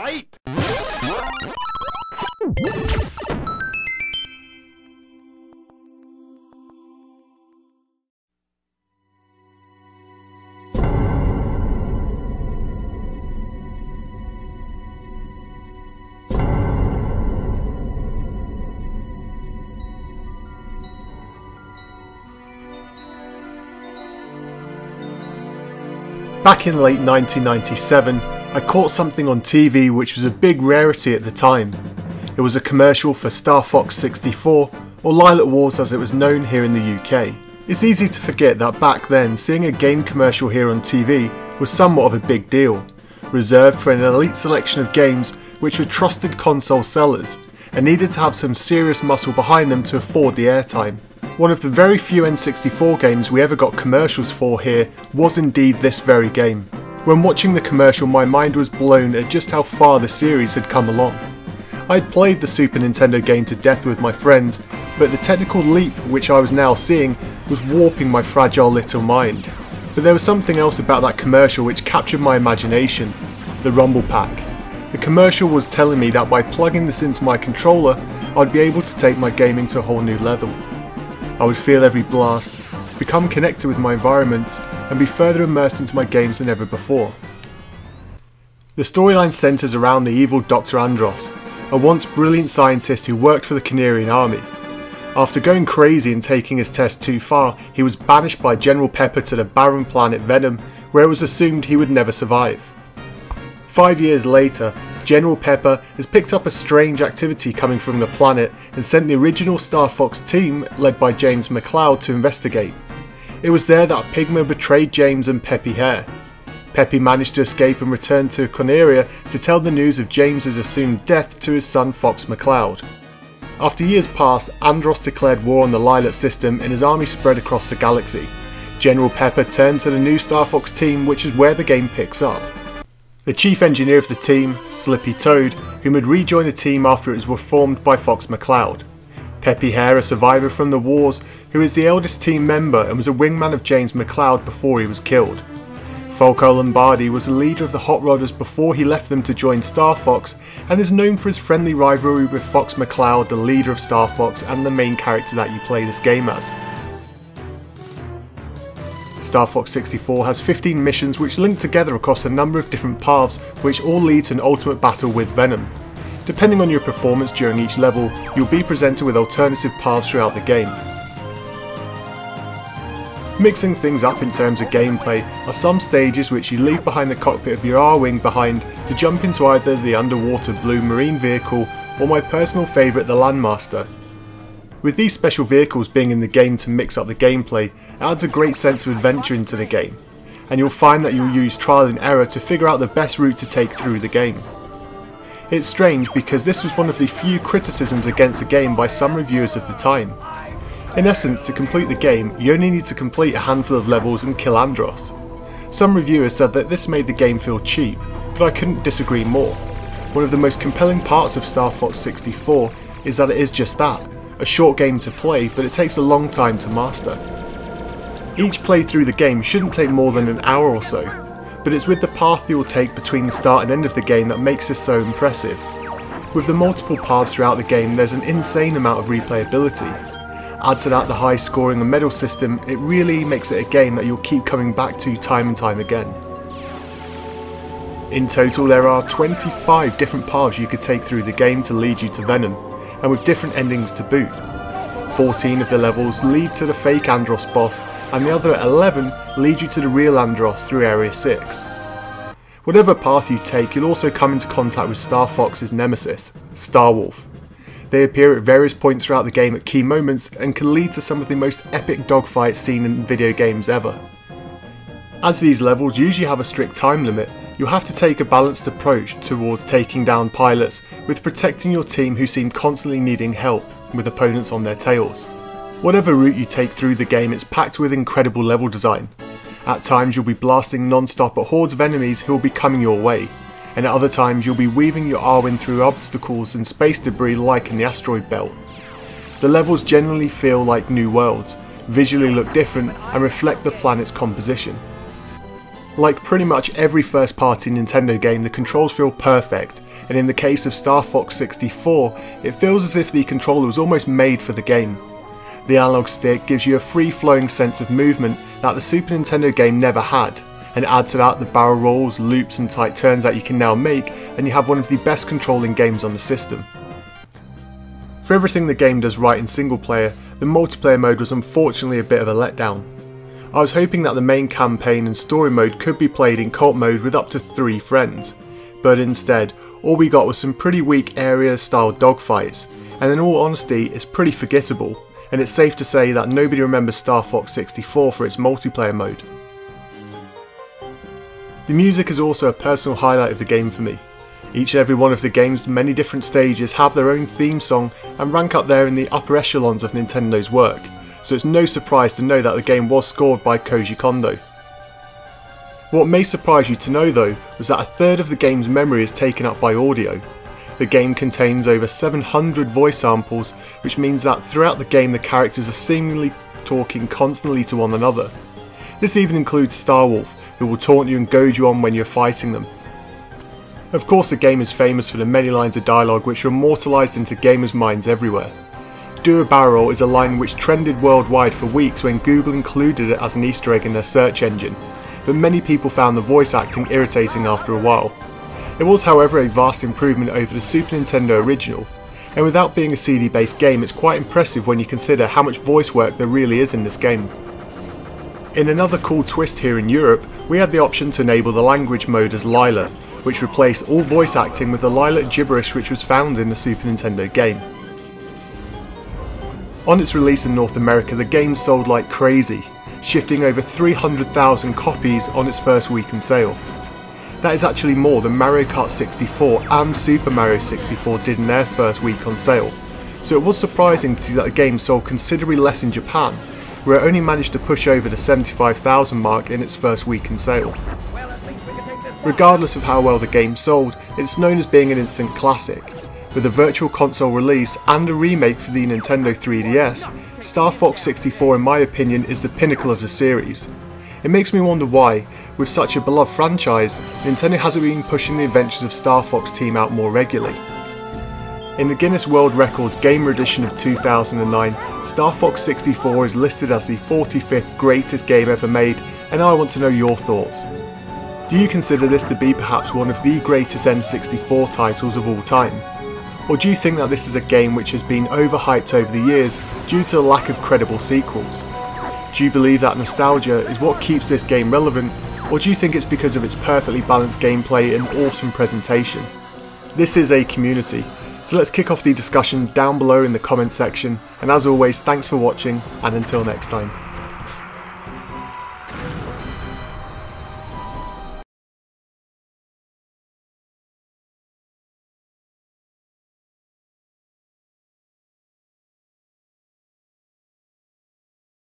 Fight! Back in late 1997, I caught something on TV which was a big rarity at the time. It was a commercial for Star Fox 64, or Lylat Wars as it was known here in the UK. It's easy to forget that back then seeing a game commercial here on TV was somewhat of a big deal, reserved for an elite selection of games which were trusted console sellers and needed to have some serious muscle behind them to afford the airtime. One of the very few N64 games we ever got commercials for here was indeed this very game. When watching the commercial my mind was blown at just how far the series had come along. I'd played the Super Nintendo game to death with my friends, but the technical leap which I was now seeing was warping my fragile little mind. But there was something else about that commercial which captured my imagination, the Rumble Pack. The commercial was telling me that by plugging this into my controller, I'd be able to take my gaming to a whole new level. I would feel every blast, become connected with my environment, and be further immersed into my games than ever before. The storyline centres around the evil Dr. Andross, a once brilliant scientist who worked for the Cornerian army. After going crazy and taking his test too far, he was banished by General Pepper to the barren planet Venom, where it was assumed he would never survive. Five years later, General Pepper has picked up a strange activity coming from the planet and sent the original Star Fox team, led by James McCloud, to investigate. It was there that Pigma betrayed James and Peppy Hare. Peppy managed to escape and return to Corneria to tell the news of James's assumed death to his son Fox McCloud. After years passed, Andross declared war on the Lylat system and his army spread across the galaxy. General Pepper turned to the new Star Fox team, which is where the game picks up. The chief engineer of the team, Slippy Toad, whom had rejoined the team after it was reformed by Fox McCloud. Peppy Hare, a survivor from the wars, who is the eldest team member and was a wingman of James McCloud before he was killed. Falco Lombardi was the leader of the Hot Rodders before he left them to join Star Fox and is known for his friendly rivalry with Fox McCloud, the leader of Star Fox and the main character that you play this game as. Star Fox 64 has 15 missions which link together across a number of different paths which all lead to an ultimate battle with Venom. Depending on your performance during each level, you'll be presented with alternative paths throughout the game. Mixing things up in terms of gameplay are some stages which you leave behind the cockpit of your Arwing behind to jump into either the underwater blue marine vehicle or my personal favourite the Landmaster, with these special vehicles being in the game to mix up the gameplay, it adds a great sense of adventure into the game, and you'll find that you'll use trial and error to figure out the best route to take through the game. It's strange because this was one of the few criticisms against the game by some reviewers of the time. In essence, to complete the game, you only need to complete a handful of levels and kill Andross. Some reviewers said that this made the game feel cheap, but I couldn't disagree more. One of the most compelling parts of Star Fox 64 is that it is just that, a short game to play, but it takes a long time to master. Each play through the game shouldn't take more than an hour or so, but it's with the path you will take between the start and end of the game that makes this so impressive. With the multiple paths throughout the game, there's an insane amount of replayability. Add to that the high scoring and medal system, it really makes it a game that you'll keep coming back to time and time again. In total, there are 25 different paths you could take through the game to lead you to Venom, and with different endings to boot. 14 of the levels lead to the fake Andross boss, and the other 11 lead you to the real Andross through Area 6. Whatever path you take, you'll also come into contact with Star Fox's nemesis, Starwolf. They appear at various points throughout the game at key moments and can lead to some of the most epic dogfights seen in video games ever. As these levels usually have a strict time limit, you'll have to take a balanced approach towards taking down pilots with protecting your team who seem constantly needing help with opponents on their tails. Whatever route you take through the game it's packed with incredible level design. At times you'll be blasting non-stop at hordes of enemies who will be coming your way, and at other times you'll be weaving your Arwing through obstacles and space debris like in the asteroid belt. The levels generally feel like new worlds, visually look different and reflect the planet's composition. Like pretty much every first party Nintendo game, the controls feel perfect, and in the case of Star Fox 64, it feels as if the controller was almost made for the game. The analog stick gives you a free flowing sense of movement that the Super Nintendo game never had, and add to that the barrel rolls, loops and tight turns that you can now make, and you have one of the best controlling games on the system. For everything the game does right in single player, the multiplayer mode was unfortunately a bit of a letdown. I was hoping that the main campaign and story mode could be played in co-op mode with up to 3 friends, but instead, all we got was some pretty weak area style dogfights, and in all honesty, it's pretty forgettable, and it's safe to say that nobody remembers Star Fox 64 for its multiplayer mode. The music is also a personal highlight of the game for me. Each and every one of the game's many different stages have their own theme song and rank up there in the upper echelons of Nintendo's work, so it's no surprise to know that the game was scored by Koji Kondo. What may surprise you to know though was that a third of the game's memory is taken up by audio, the game contains over 700 voice samples, which means that throughout the game the characters are seemingly talking constantly to one another. This even includes Starwolf, who will taunt you and goad you on when you're fighting them. Of course the game is famous for the many lines of dialogue which are immortalised into gamers' minds everywhere. Do a barrel is a line which trended worldwide for weeks when Google included it as an easter egg in their search engine, but many people found the voice acting irritating after a while. It was however a vast improvement over the Super Nintendo original, and without being a CD based game it's quite impressive when you consider how much voice work there really is in this game. In another cool twist here in Europe, we had the option to enable the language mode as Lylat, which replaced all voice acting with the Lylat gibberish which was found in the Super Nintendo game. On its release in North America, the game sold like crazy, shifting over 300,000 copies on its first week in sale. That is actually more than Mario Kart 64 and Super Mario 64 did in their first week on sale, so it was surprising to see that the game sold considerably less in Japan, where it only managed to push over the 75,000 mark in its first week in sale. Regardless of how well the game sold, it's known as being an instant classic. With a virtual console release and a remake for the Nintendo 3DS, Star Fox 64 in my opinion is the pinnacle of the series. It makes me wonder why, with such a beloved franchise, Nintendo hasn't been pushing the adventures of Star Fox team out more regularly. In the Guinness World Records Gamer Edition of 2009, Star Fox 64 is listed as the 45th greatest game ever made, and I want to know your thoughts. Do you consider this to be perhaps one of the greatest N64 titles of all time? Or do you think that this is a game which has been overhyped over the years due to the lack of credible sequels? Do you believe that nostalgia is what keeps this game relevant, or do you think it's because of its perfectly balanced gameplay and awesome presentation? This is a community, so let's kick off the discussion down below in the comments section, and as always, thanks for watching, and until next time.